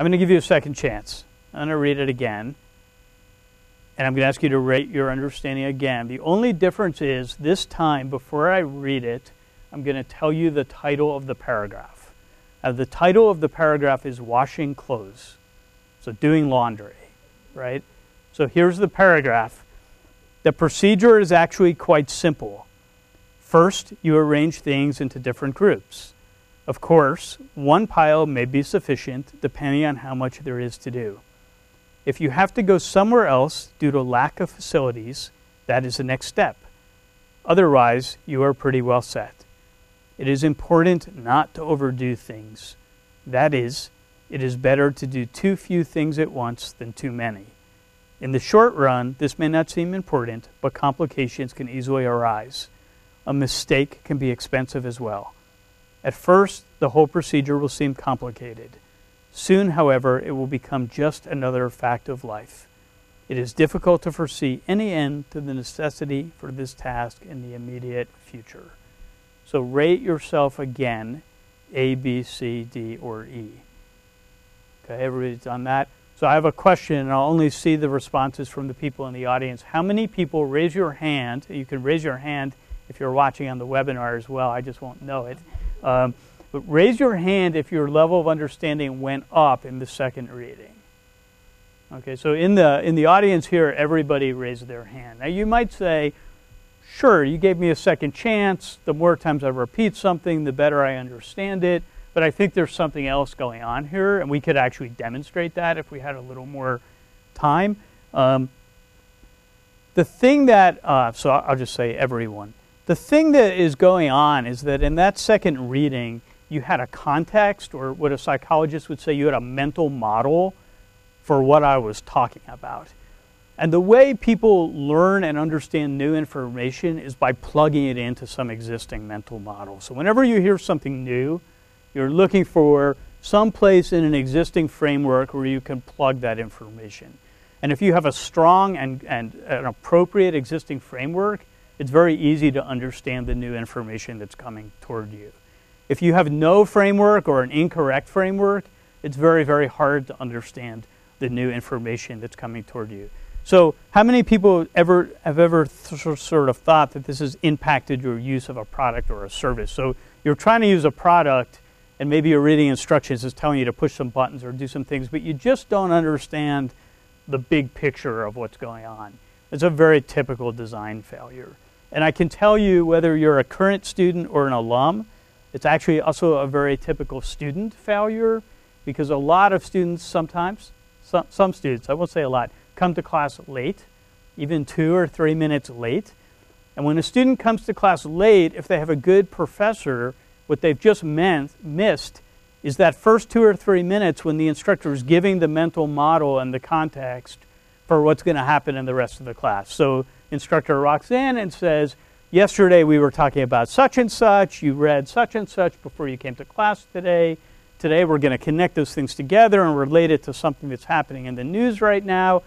I'm going to give you a second chance. I'm going to read it again. And I'm going to ask you to rate your understanding again. The only difference is this time, before I read it, I'm going to tell you the title of the paragraph. Uh, the title of the paragraph is Washing Clothes. So, doing laundry, right? So, here's the paragraph. The procedure is actually quite simple. First, you arrange things into different groups. Of course, one pile may be sufficient depending on how much there is to do. If you have to go somewhere else due to lack of facilities, that is the next step. Otherwise, you are pretty well set. It is important not to overdo things. That is, it is better to do too few things at once than too many. In the short run, this may not seem important, but complications can easily arise. A mistake can be expensive as well. At first, the whole procedure will seem complicated. Soon, however, it will become just another fact of life. It is difficult to foresee any end to the necessity for this task in the immediate future. So rate yourself again A, B, C, D, or E. Okay, everybody's done that. So I have a question, and I'll only see the responses from the people in the audience. How many people raise your hand? You can raise your hand if you're watching on the webinar as well. I just won't know it. Um, but raise your hand if your level of understanding went up in the second reading. Okay, so in the in the audience here, everybody raised their hand. Now you might say, sure, you gave me a second chance. The more times I repeat something, the better I understand it. But I think there's something else going on here, and we could actually demonstrate that if we had a little more time. Um, the thing that, uh, so I'll just say everyone. The thing that is going on is that in that second reading, you had a context, or what a psychologist would say, you had a mental model for what I was talking about. And the way people learn and understand new information is by plugging it into some existing mental model. So whenever you hear something new, you're looking for some place in an existing framework where you can plug that information. And if you have a strong and, and an appropriate existing framework, it's very easy to understand the new information that's coming toward you. If you have no framework or an incorrect framework, it's very, very hard to understand the new information that's coming toward you. So, how many people ever have ever sort of thought that this has impacted your use of a product or a service? So, you're trying to use a product and maybe you're reading instructions is telling you to push some buttons or do some things, but you just don't understand the big picture of what's going on. It's a very typical design failure. And I can tell you whether you're a current student or an alum, it's actually also a very typical student failure because a lot of students sometimes, some, some students, I won't say a lot, come to class late, even two or three minutes late. And when a student comes to class late, if they have a good professor, what they've just meant, missed is that first two or three minutes when the instructor is giving the mental model and the context for what's going to happen in the rest of the class. So instructor walks in and says, yesterday we were talking about such and such, you read such and such before you came to class today. Today we're going to connect those things together and relate it to something that's happening in the news right now.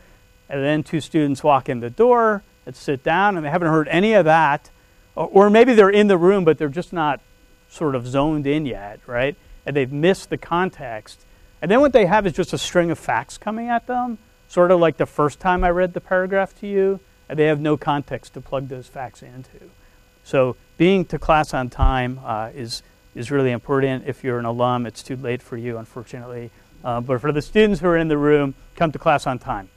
And then two students walk in the door and sit down and they haven't heard any of that. Or maybe they're in the room, but they're just not sort of zoned in yet, right? And they've missed the context. And then what they have is just a string of facts coming at them, sort of like the first time I read the paragraph to you, they have no context to plug those facts into. So being to class on time uh, is, is really important. If you're an alum, it's too late for you, unfortunately. Uh, but for the students who are in the room, come to class on time.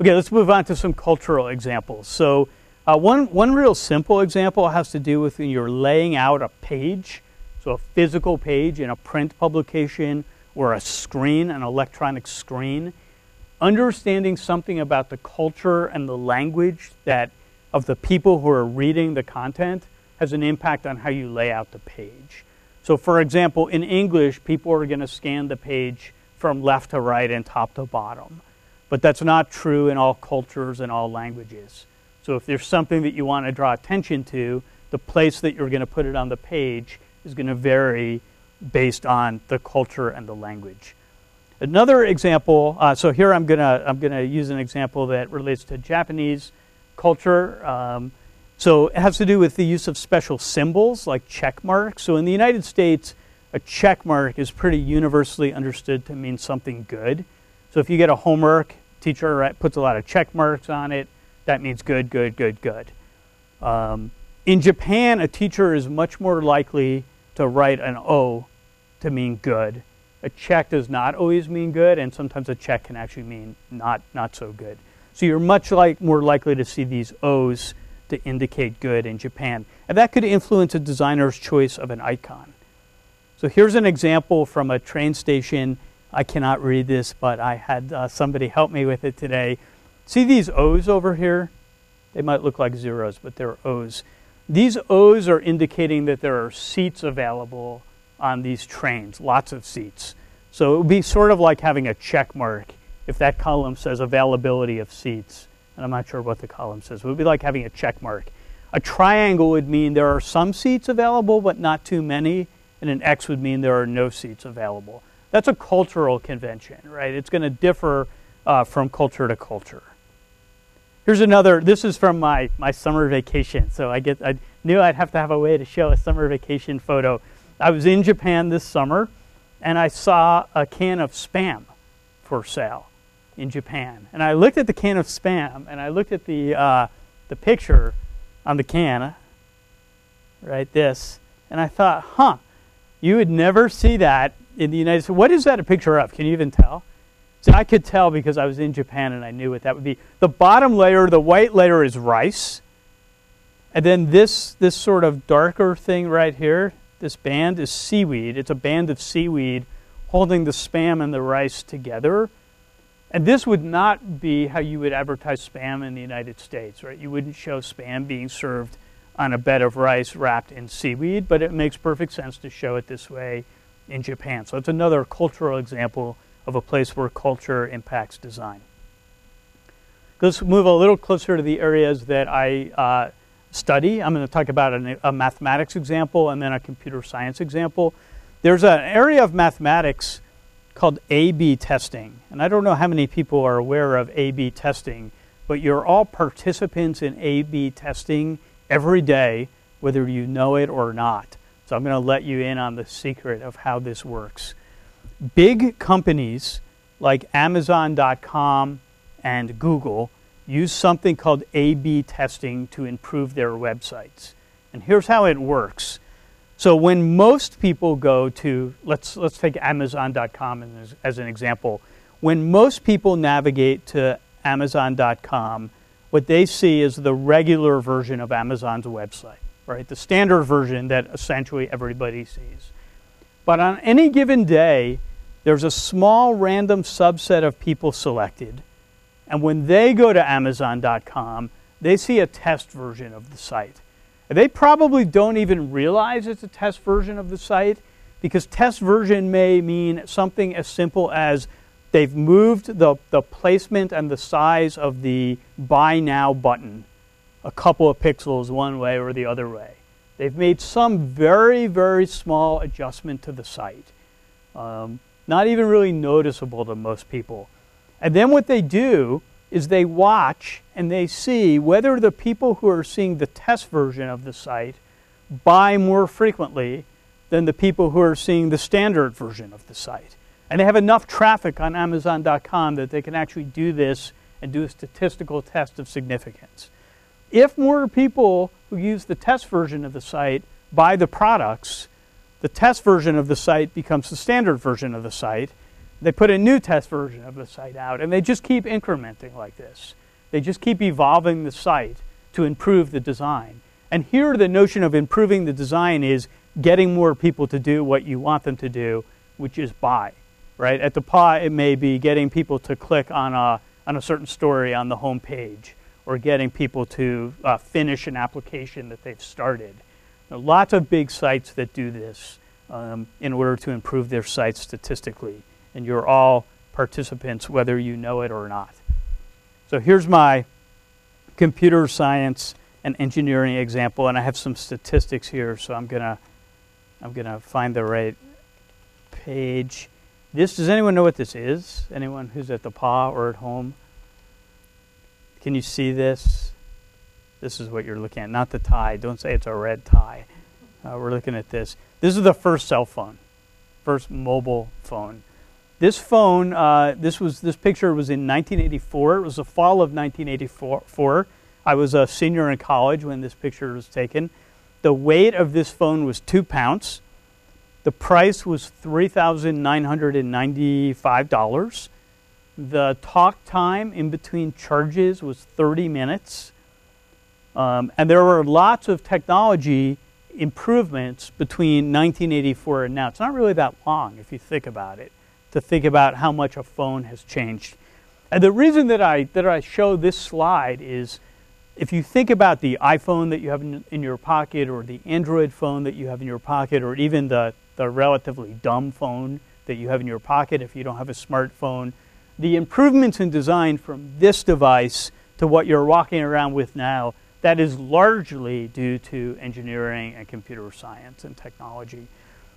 Okay, let's move on to some cultural examples. So uh, one, one real simple example has to do with when you're laying out a page, so a physical page in a print publication or a screen, an electronic screen. Understanding something about the culture and the language that of the people who are reading the content has an impact on how you lay out the page. So, for example, in English, people are going to scan the page from left to right and top to bottom. But that's not true in all cultures and all languages. So if there's something that you want to draw attention to, the place that you're going to put it on the page is going to vary based on the culture and the language. Another example, uh, so here I'm going to I'm to use an example that relates to Japanese culture. Um, so it has to do with the use of special symbols like check marks. So in the United States, a check mark is pretty universally understood to mean something good. So if you get a homework, teacher puts a lot of check marks on it, that means good, good, good, good. Um, in Japan, a teacher is much more likely to write an O to mean good. A check does not always mean good, and sometimes a check can actually mean not, not so good. So you're much like more likely to see these O's to indicate good in Japan. And that could influence a designer's choice of an icon. So here's an example from a train station. I cannot read this, but I had uh, somebody help me with it today. See these O's over here? They might look like zeros, but they're O's. These O's are indicating that there are seats available on these trains, lots of seats. So it would be sort of like having a check mark if that column says availability of seats. And I'm not sure what the column says. It would be like having a check mark. A triangle would mean there are some seats available, but not too many. And an X would mean there are no seats available. That's a cultural convention, right? It's going to differ uh, from culture to culture. Here's another, this is from my, my summer vacation. So I, get, I knew I'd have to have a way to show a summer vacation photo. I was in Japan this summer and I saw a can of spam for sale in Japan. And I looked at the can of spam and I looked at the, uh, the picture on the can, right, this, and I thought, huh, you would never see that in the United States. What is that a picture of? Can you even tell? So I could tell because I was in Japan and I knew what that would be. The bottom layer, the white layer, is rice. And then this, this sort of darker thing right here, this band is seaweed. It's a band of seaweed holding the spam and the rice together. And this would not be how you would advertise spam in the United States, right? You wouldn't show spam being served on a bed of rice wrapped in seaweed, but it makes perfect sense to show it this way in Japan. So it's another cultural example of a place where culture impacts design. Let's move a little closer to the areas that I uh, study. I'm going to talk about an, a mathematics example and then a computer science example. There's an area of mathematics called A-B testing. And I don't know how many people are aware of A-B testing, but you're all participants in A-B testing every day, whether you know it or not. So I'm going to let you in on the secret of how this works big companies like Amazon.com and Google use something called A B testing to improve their websites. And here's how it works. So when most people go to let's let's take amazon.com as, as an example. When most people navigate to amazon.com, what they see is the regular version of Amazon's website, right? The standard version that essentially everybody sees. But on any given day, there's a small random subset of people selected. And when they go to Amazon.com, they see a test version of the site. And they probably don't even realize it's a test version of the site because test version may mean something as simple as they've moved the, the placement and the size of the buy now button a couple of pixels one way or the other way. They've made some very, very small adjustment to the site. Um, not even really noticeable to most people. And then what they do is they watch and they see whether the people who are seeing the test version of the site buy more frequently than the people who are seeing the standard version of the site. And they have enough traffic on Amazon.com that they can actually do this and do a statistical test of significance. If more people who use the test version of the site buy the products, the test version of the site becomes the standard version of the site. They put a new test version of the site out, and they just keep incrementing like this. They just keep evolving the site to improve the design. And here, the notion of improving the design is getting more people to do what you want them to do, which is buy. Right at DePauw, it may be getting people to click on a on a certain story on the home page, or getting people to uh, finish an application that they've started lots of big sites that do this um, in order to improve their sites statistically. And you're all participants, whether you know it or not. So here's my computer science and engineering example, and I have some statistics here, so I'm gonna I'm gonna find the right page. This does anyone know what this is? Anyone who's at DePauw or at home? Can you see this? This is what you're looking at, not the tie. Don't say it's a red tie. Uh, we're looking at this. This is the first cell phone. first mobile phone. This phone, uh, this was this picture was in 1984. It was the fall of 1984. I was a senior in college when this picture was taken. The weight of this phone was two pounds. The price was $3,995. The talk time in between charges was 30 minutes. Um, and there were lots of technology improvements between 1984 and now. It's not really that long if you think about it, to think about how much a phone has changed. And the reason that I, that I show this slide is if you think about the iPhone that you have in, in your pocket or the Android phone that you have in your pocket or even the, the relatively dumb phone that you have in your pocket if you don't have a smartphone, the improvements in design from this device to what you're walking around with now, that is largely due to engineering and computer science and technology.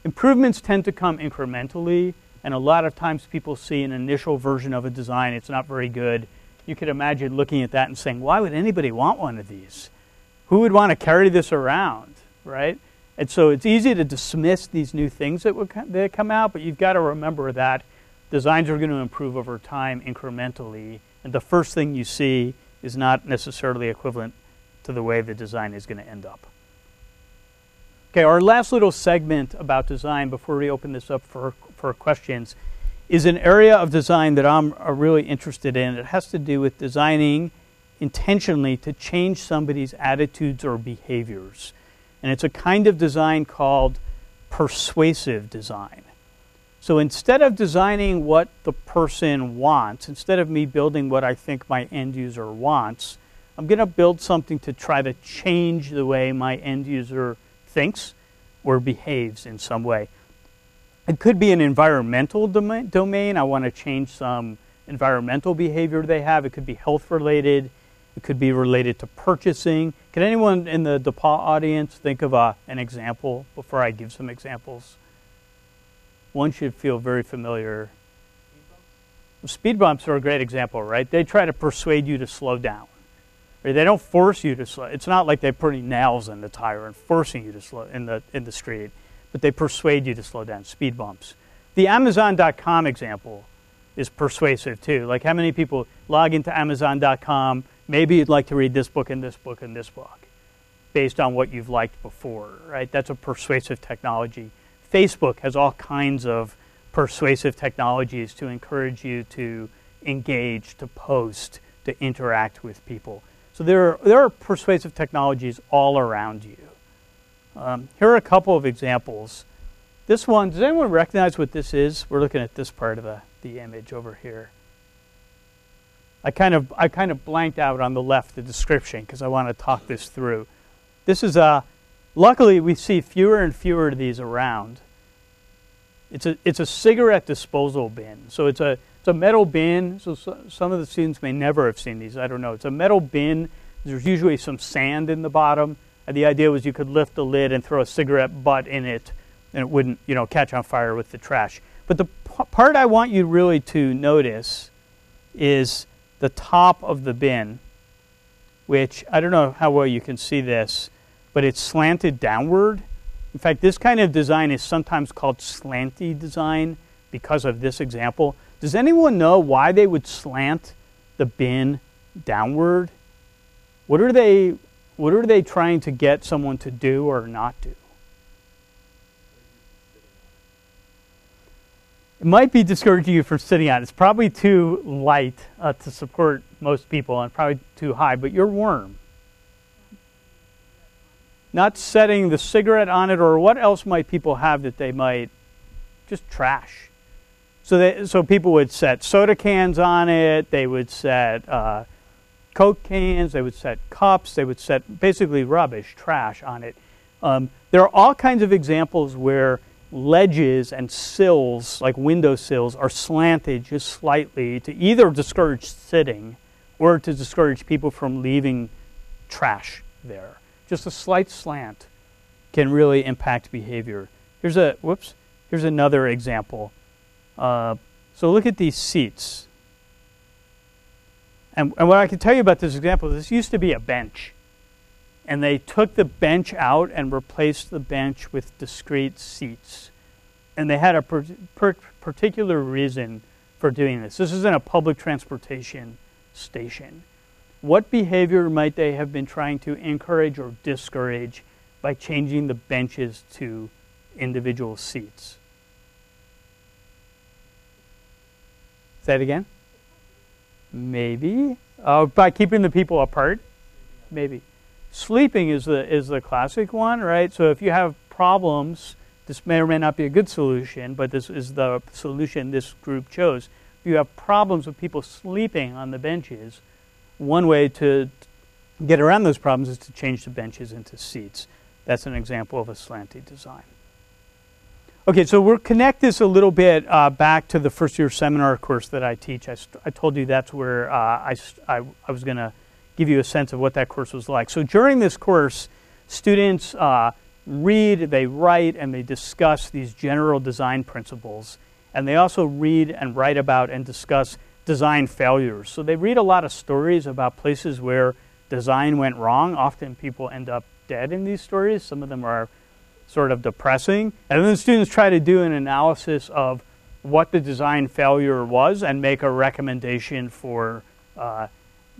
Improvements tend to come incrementally, and a lot of times people see an initial version of a design, it's not very good. You could imagine looking at that and saying, why would anybody want one of these? Who would want to carry this around, right? And so it's easy to dismiss these new things that, would, that come out, but you've got to remember that designs are going to improve over time incrementally, and the first thing you see is not necessarily equivalent to the way the design is going to end up. Okay, our last little segment about design before we open this up for, for questions is an area of design that I'm uh, really interested in. It has to do with designing intentionally to change somebody's attitudes or behaviors. And it's a kind of design called persuasive design. So instead of designing what the person wants, instead of me building what I think my end user wants, I'm going to build something to try to change the way my end user thinks or behaves in some way. It could be an environmental domain. I want to change some environmental behavior they have. It could be health related. It could be related to purchasing. Can anyone in the DePauw audience think of a, an example before I give some examples? one should feel very familiar. Speed bumps are a great example, right? They try to persuade you to slow down. They don't force you to slow. It's not like they're putting nails in the tire and forcing you to slow in the in the street, but they persuade you to slow down. Speed bumps. The Amazon.com example is persuasive too. Like how many people log into Amazon.com? Maybe you'd like to read this book and this book and this book, based on what you've liked before, right? That's a persuasive technology. Facebook has all kinds of persuasive technologies to encourage you to engage, to post, to interact with people. So there are, there are persuasive technologies all around you. Um, here are a couple of examples. This one, does anyone recognize what this is? We're looking at this part of the, the image over here. I kind of I kind of blanked out on the left the description because I want to talk this through. This is a Luckily, we see fewer and fewer of these around. It's a, it's a cigarette disposal bin. So it's a, it's a metal bin. So, so some of the students may never have seen these. I don't know. It's a metal bin. There's usually some sand in the bottom. The idea was you could lift the lid and throw a cigarette butt in it, and it wouldn't, you know, catch on fire with the trash. But the p- part I want you really to notice is the top of the bin, which I don't know how well you can see this but it's slanted downward. In fact, this kind of design is sometimes called slanty design because of this example. Does anyone know why they would slant the bin downward? What are they what are they trying to get someone to do or not do? It might be discouraging you from sitting on it. It's probably too light uh, to support most people and probably too high, but you're warm not setting the cigarette on it, or what else might people have that they might just trash? So, they, so people would set soda cans on it, they would set uh, Coke cans, they would set cups, they would set basically rubbish, trash on it. Um, there are all kinds of examples where ledges and sills, like window sills, are slanted just slightly to either discourage sitting or to discourage people from leaving trash there just a slight slant can really impact behavior. Here's a whoops. Here's another example. Uh, so look at these seats. And, and what I can tell you about this example, is this used to be a bench. And they took the bench out and replaced the bench with discrete seats. And they had a per, per, particular reason for doing this. This isn't a public transportation station. What behavior might they have been trying to encourage or discourage by changing the benches to individual seats? Say it again? Maybe. Uh, by keeping the people apart? Maybe. Sleeping is the, is the classic one, right? So if you have problems, this may or may not be a good solution, but this is the solution this group chose. If you have problems with people sleeping on the benches, one way to get around those problems is to change the benches into seats. That's an example of a slanty design. Okay, so we'll connect this a little bit uh, back to the first year seminar course that I teach. I, I told you that's where uh, I, I, I, was going to give you a sense of what that course was like. So during this course, students uh, read, they write, and they discuss these general design principles. And they also read and write about and discuss design failures. So they read a lot of stories about places where design went wrong. Often people end up dead in these stories. Some of them are sort of depressing. And then the students try to do an analysis of what the design failure was and make a recommendation for uh,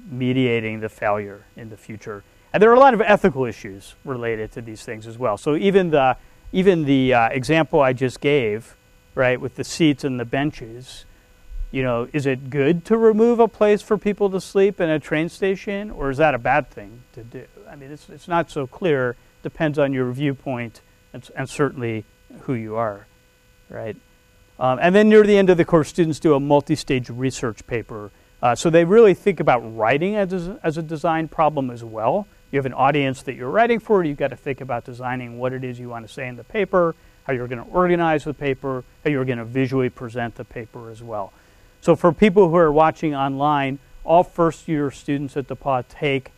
mediating the failure in the future. And there are a lot of ethical issues related to these things as well. So even the even the uh, example I just gave, right, with the seats and the benches, you know, is it good to remove a place for people to sleep in a train station, or is that a bad thing to do? I mean, it's it's not so clear. Depends on your viewpoint and, and certainly who you are, right? Um, and then near the end of the course, students do a multi-stage research paper. Uh, so they really think about writing as a, as a design problem as well. You have an audience that you're writing for. You've got to think about designing what it is you want to say in the paper, how you're going to organize the paper, how you're going to visually present the paper as well. So for people who are watching online, all first year students at DePauw take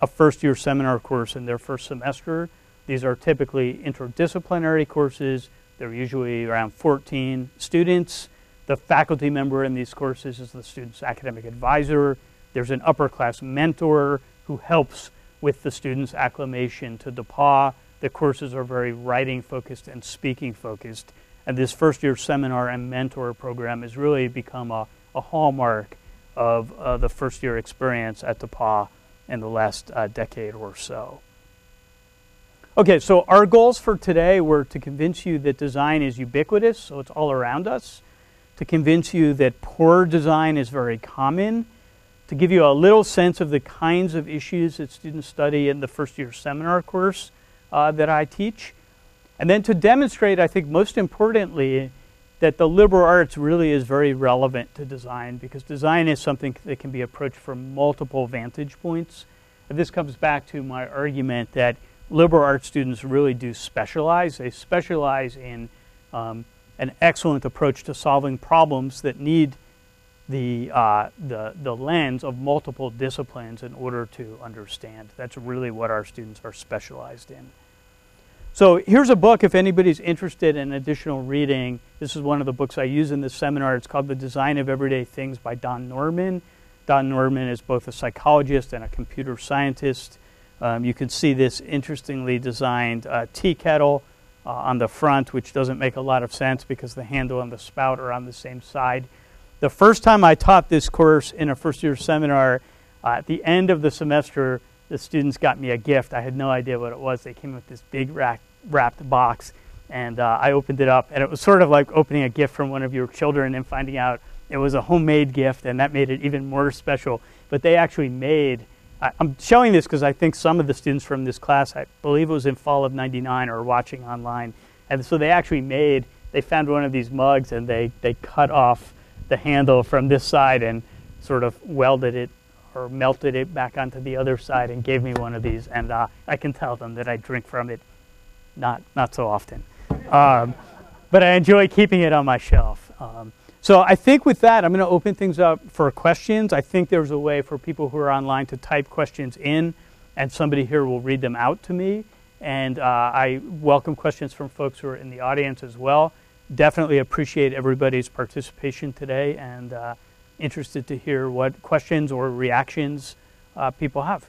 a first year seminar course in their first semester. These are typically interdisciplinary courses. They're usually around 14 students. The faculty member in these courses is the student's academic advisor. There's an upper class mentor who helps with the student's acclimation to DePauw. The courses are very writing focused and speaking focused. And this first year seminar and mentor program has really become a, a hallmark of uh, the first year experience at DePauw in the last uh, decade or so. Okay, so our goals for today were to convince you that design is ubiquitous, so it's all around us, to convince you that poor design is very common, to give you a little sense of the kinds of issues that students study in the first year seminar course uh, that I teach, and then to demonstrate, I think most importantly, that the liberal arts really is very relevant to design because design is something that can be approached from multiple vantage points. And this comes back to my argument that liberal arts students really do specialize. They specialize in um, an excellent approach to solving problems that need the, uh, the, the lens of multiple disciplines in order to understand. That's really what our students are specialized in. So here's a book if anybody's interested in additional reading. This is one of the books I use in this seminar. It's called The Design of Everyday Things by Don Norman. Don Norman is both a psychologist and a computer scientist. Um, you can see this interestingly designed uh, tea kettle uh, on the front, which doesn't make a lot of sense because the handle and the spout are on the same side. The first time I taught this course in a first year seminar, uh, at the end of the semester, the students got me a gift. I had no idea what it was. They came with this big rack, wrapped box, and uh, I opened it up, and it was sort of like opening a gift from one of your children and finding out it was a homemade gift, and that made it even more special. But they actually made I, am showing this because I think some of the students from this class, I believe it was in fall of 99, are watching online. And so they actually made, they found one of these mugs and they, they cut off the handle from this side and sort of welded it or melted it back onto the other side and gave me one of these. And uh, I can tell them that I drink from it not, not so often. Um, but I enjoy keeping it on my shelf. Um, so I think with that, I'm going to open things up for questions. I think there's a way for people who are online to type questions in, and somebody here will read them out to me. And uh, I welcome questions from folks who are in the audience as well. Definitely appreciate everybody's participation today and uh, interested to hear what questions or reactions uh, people have.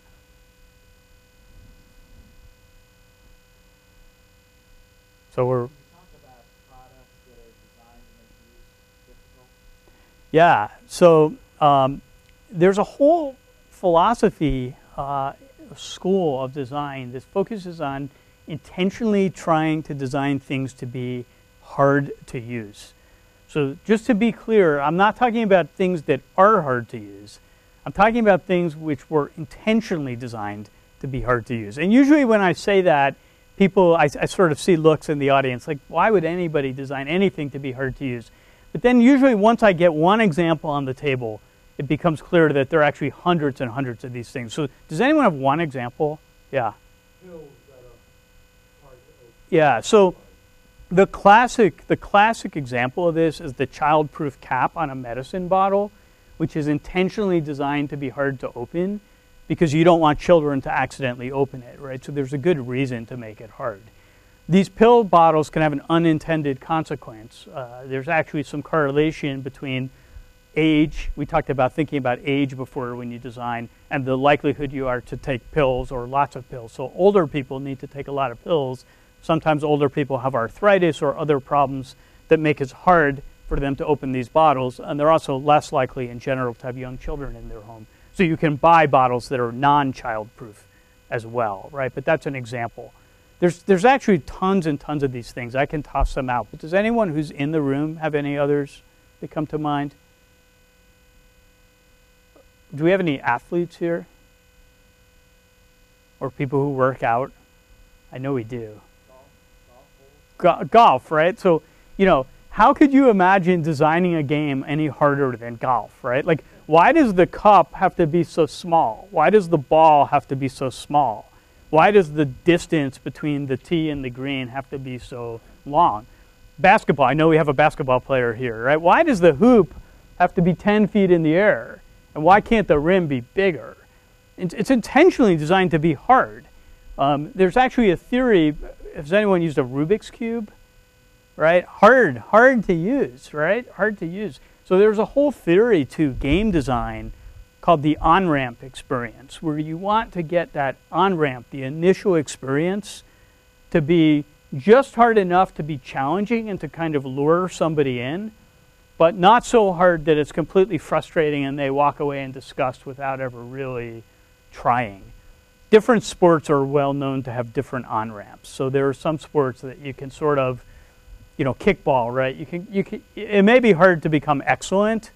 So we're Yeah. So um, there's a whole philosophy, uh, school of design that focuses on intentionally trying to design things to be hard to use. So just to be clear, I'm not talking about things that are hard to use. I'm talking about things which were intentionally designed to be hard to use. And usually when I say that, people, I, I, sort of see looks in the audience like, why would anybody design anything to be hard to use? But then usually once I get one example on the table, it becomes clear that there are actually hundreds and hundreds of these things. So does anyone have one example? Yeah. Yeah, so the classic, the classic example of this is the child-proof cap on a medicine bottle, which is intentionally designed to be hard to open because you don't want children to accidentally open it, right? So there's a good reason to make it hard. These pill bottles can have an unintended consequence. Uh, there's actually some correlation between age, we talked about thinking about age before when you design, and the likelihood you are to take pills or lots of pills. So older people need to take a lot of pills. Sometimes older people have arthritis or other problems that make it hard for them to open these bottles, and they're also less likely in general to have young children in their home. So you can buy bottles that are non-child proof as well, right? But that's an example. There's, there's actually tons and tons of these things. I can toss them out. But does anyone who's in the room have any others that come to mind? Do we have any athletes here? Or people who work out? I know we do. Golf, golf, golf right? So, you know, how could you imagine designing a game any harder than golf, right? Like, why does the cup have to be so small? Why does the ball have to be so small? Why does the distance between the tee and the green have to be so long? Basketball, I know we have a basketball player here, right? Why does the hoop have to be 10 feet in the air? And why can't the rim be bigger? It's intentionally designed to be hard. Um, there's actually a theory, has anyone used a Rubik's Cube? Right? Hard, hard to use, right? Hard to use. So there's a whole theory to game design called the on-ramp experience, where you want to get that on-ramp, the initial experience, to be just hard enough to be challenging and to kind of lure somebody in, but not so hard that it's completely frustrating and they walk away in disgust without ever really trying. Different sports are well known to have different on-ramps. So there are some sports that you can sort of you know, kickball, right? You can, you can, it may be hard to become excellent,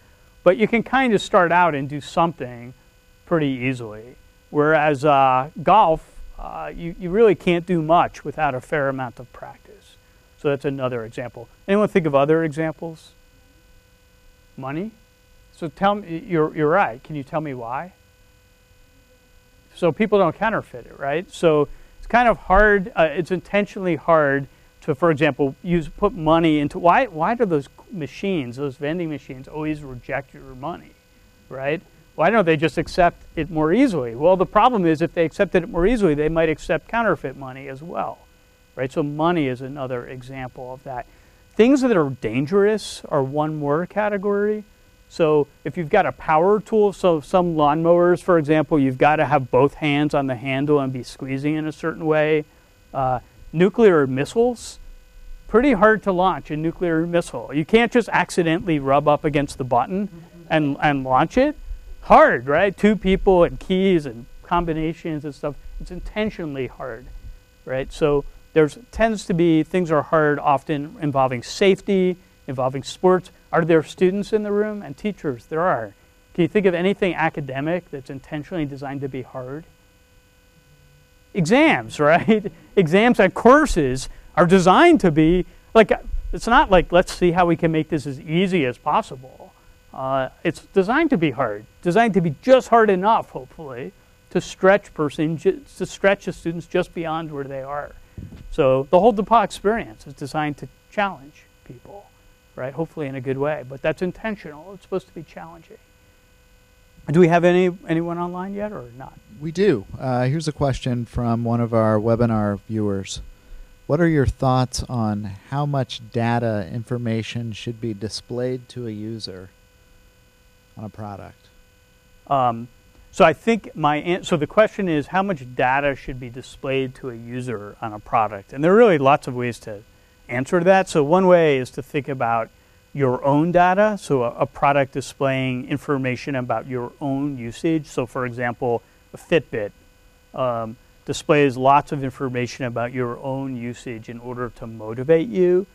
but you can kind of start out and do something pretty easily. Whereas uh, golf, uh, you, you really can't do much without a fair amount of practice. So that's another example. Anyone think of other examples? Money? So tell me, you're, you're right. Can you tell me why? So people don't counterfeit it, right? So it's kind of hard, uh, it's intentionally hard to, for example, use put money into why why do those machines, those vending machines, always reject your money, right? Why don't they just accept it more easily? Well, the problem is if they accepted it more easily, they might accept counterfeit money as well, right? So money is another example of that. Things that are dangerous are one more category. So if you've got a power tool, so some lawnmowers, for example, you've got to have both hands on the handle and be squeezing in a certain way. Uh, nuclear missiles, pretty hard to launch a nuclear missile. You can't just accidentally rub up against the button and, and launch it. Hard, right? Two people and keys and combinations and stuff. It's intentionally hard, right? So there's tends to be things are hard often involving safety, involving sports. Are there students in the room and teachers? There are. Can you think of anything academic that's intentionally designed to be hard? Exams, right? exams and courses are designed to be like, it's not like, let's see how we can make this as easy as possible. Uh, it's designed to be hard, designed to be just hard enough, hopefully, to stretch person, to stretch the students just beyond where they are. So the whole DePauw experience is designed to challenge people, right? Hopefully in a good way, but that's intentional. It's supposed to be challenging. Do we have any anyone online yet or not? We do. Uh, here's a question from one of our webinar viewers. What are your thoughts on how much data information should be displayed to a user on a product? Um, so I think my so the question is how much data should be displayed to a user on a product, and there are really lots of ways to answer that. So one way is to think about your own data, so a, a, product displaying information about your own usage. So, for example, a Fitbit um, displays lots of information about your own usage in order to motivate you,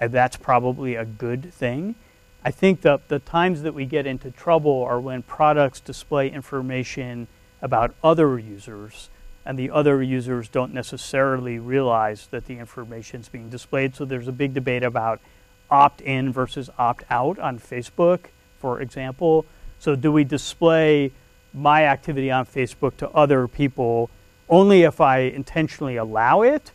and that's probably a good thing. I think the, the times that we get into trouble are when products display information about other users and the other users don't necessarily realize that the information is being displayed. So there's a big debate about opt in versus opt out on Facebook, for example. So, do we display my activity on Facebook to other people only if I intentionally allow it,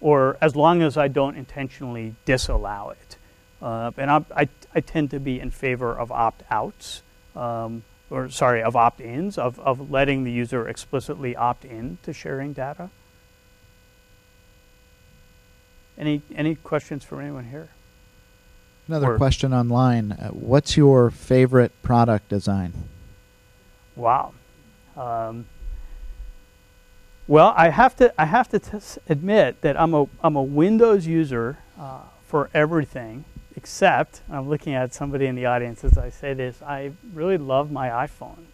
or as long as I don't intentionally disallow it? Uh, and I, I, I, tend to be in favor of opt outs. Um, or sorry, of opt-ins, of, of letting the user explicitly opt in to sharing data. Any, any questions from anyone here? Another or, question online. Uh, what's your favorite product design? Wow. Um, well, I have to, I have to admit that I'm a, I'm a Windows user uh, for everything except, I'm looking at somebody in the audience as I say this, I really love my iPhone.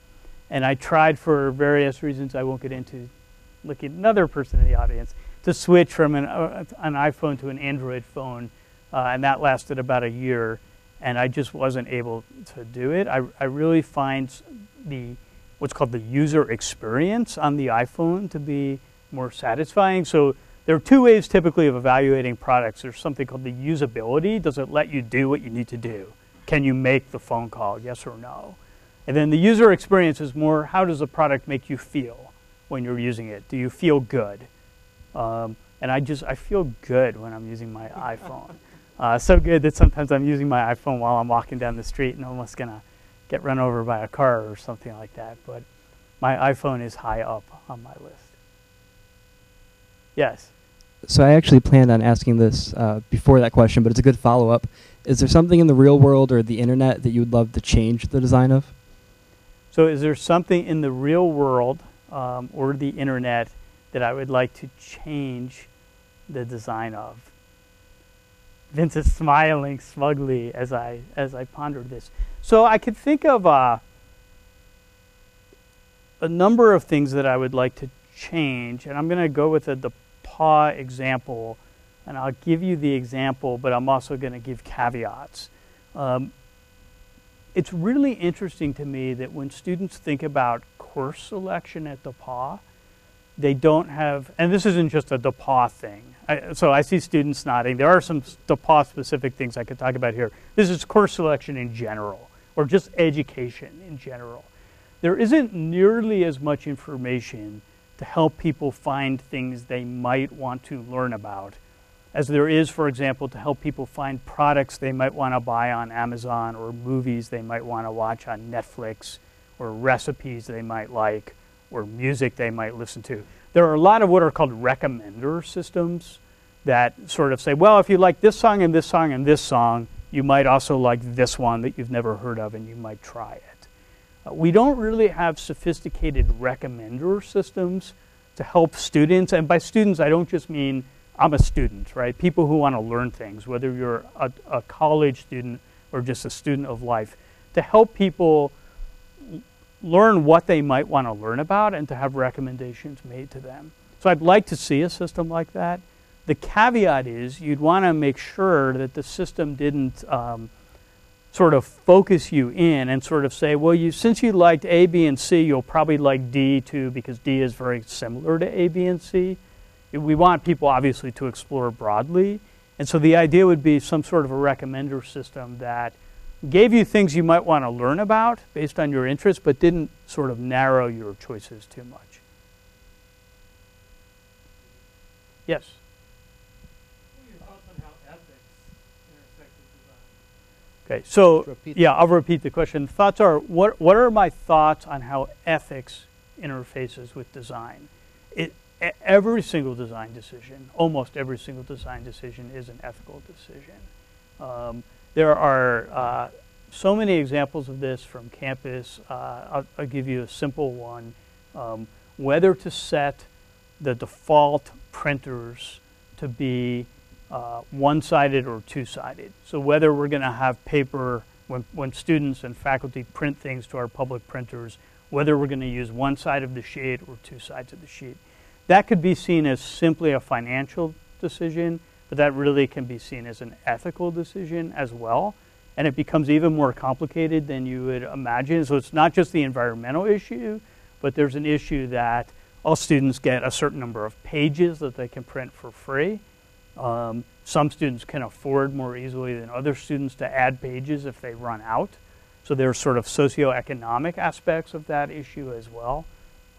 And I tried for various reasons I won't get into, looking at another person in the audience, to switch from an, uh, an iPhone to an Android phone. Uh, and that lasted about a year. And I just wasn't able to do it. I, I really find the what's called the user experience on the iPhone to be more satisfying. So there are two ways typically of evaluating products. There's something called the usability. Does it let you do what you need to do? Can you make the phone call, yes or no? And then the user experience is more how does the product make you feel when you're using it? Do you feel good? Um, and I just, I feel good when I'm using my iPhone. Uh, so good that sometimes I'm using my iPhone while I'm walking down the street and almost gonna get run over by a car or something like that. But my iPhone is high up on my list. Yes. So I actually planned on asking this uh, before that question, but it's a good follow up. Is there something in the real world or the internet that you would love to change the design of? So, is there something in the real world um, or the internet that I would like to change the design of? Vince is smiling smugly as I as I pondered this. So I could think of uh, a number of things that I would like to change, and I'm going to go with the, the DePauw example, and I'll give you the example, but I'm also going to give caveats. Um, it's really interesting to me that when students think about course selection at DePauw, they don't have, and this isn't just a DePauw thing. I, so I see students nodding. There are some DePauw specific things I could talk about here. This is course selection in general, or just education in general. There isn't nearly as much information to help people find things they might want to learn about, as there is, for example, to help people find products they might want to buy on Amazon or movies they might want to watch on Netflix or recipes they might like or music they might listen to. There are a lot of what are called recommender systems that sort of say, well, if you like this song and this song and this song, you might also like this one that you've never heard of and you might try it. Uh, we don't really have sophisticated recommender systems to help students. And by students, I don't just mean I'm a student, right? People who want to learn things, whether you're a, a college student or just a student of life, to help people learn what they might want to learn about and to have recommendations made to them. So I'd like to see a system like that. The caveat is you'd want to make sure that the system didn't um, sort of focus you in and sort of say, well, you since you liked A, B, and C, you'll probably like D too because D is very similar to A, B, and C. We want people obviously to explore broadly. And so the idea would be some sort of a recommender system that gave you things you might want to learn about based on your interests, but didn't sort of narrow your choices too much. Yes? Okay, so yeah, I'll repeat the question. Thoughts are what? What are my thoughts on how ethics interfaces with design? It, every single design decision, almost every single design decision, is an ethical decision. Um, there are uh, so many examples of this from campus. Uh, I'll, I'll, give you a simple one: um, whether to set the default printers to be uh, one-sided or two-sided. So whether we're going to have paper when, when students and faculty print things to our public printers, whether we're going to use one side of the sheet or two sides of the sheet. That could be seen as simply a financial decision, but that really can be seen as an ethical decision as well. And it becomes even more complicated than you would imagine. So it's not just the environmental issue, but there's an issue that all students get a certain number of pages that they can print for free. Um, some students can afford more easily than other students to add pages if they run out. So there's sort of socioeconomic aspects of that issue as well.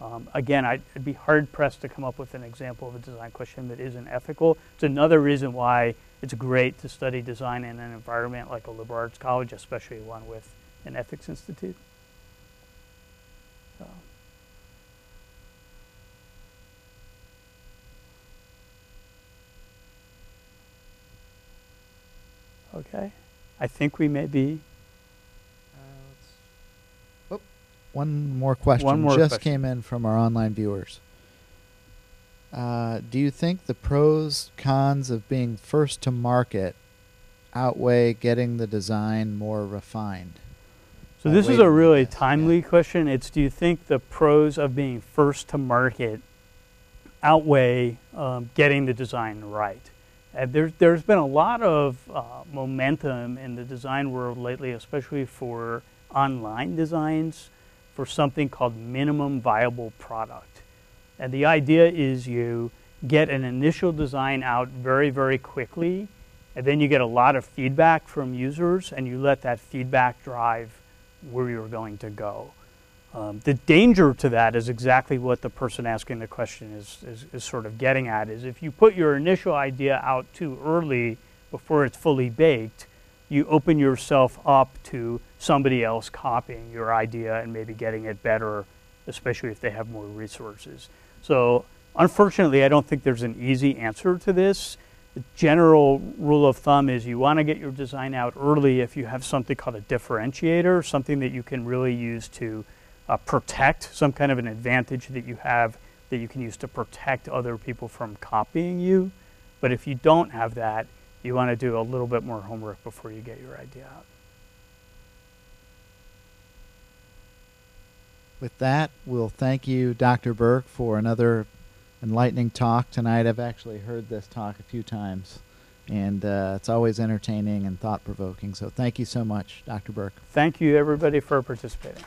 Um, again, I'd, I'd, be hard pressed to come up with an example of a design question that isn't ethical. It's another reason why it's great to study design in an environment like a liberal arts college, especially one with an ethics institute. So. Okay, I think we may be One more question One more just question. came in from our online viewers. Uh, do you think the pros cons of being first to market outweigh getting the design more refined? So by this is a really this? timely question. It's do you think the pros of being first to market outweigh um, getting the design right? Uh, there's there's been a lot of uh, momentum in the design world lately, especially for online designs, for something called minimum viable product. And the idea is you get an initial design out very very quickly, and then you get a lot of feedback from users, and you let that feedback drive where you're going to go. Um, the danger to that is exactly what the person asking the question is, is, is, sort of getting at is if you put your initial idea out too early before it's fully baked, you open yourself up to somebody else copying your idea and maybe getting it better, especially if they have more resources. So unfortunately, I don't think there's an easy answer to this. The general rule of thumb is you want to get your design out early if you have something called a differentiator, something that you can really use to uh, protect some kind of an advantage that you have that you can use to protect other people from copying you. But if you don't have that, you want to do a little bit more homework before you get your idea out. With that, we'll thank you, Dr. Berque, for another enlightening talk tonight. I've actually heard this talk a few times, and uh, it's always entertaining and thought provoking. So thank you so much, Dr. Berque. Thank you, everybody, for participating.